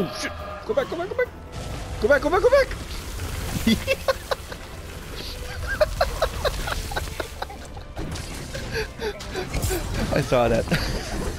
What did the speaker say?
Oh shit! Go back, go back, go back! Go back, go back, go back! I saw that.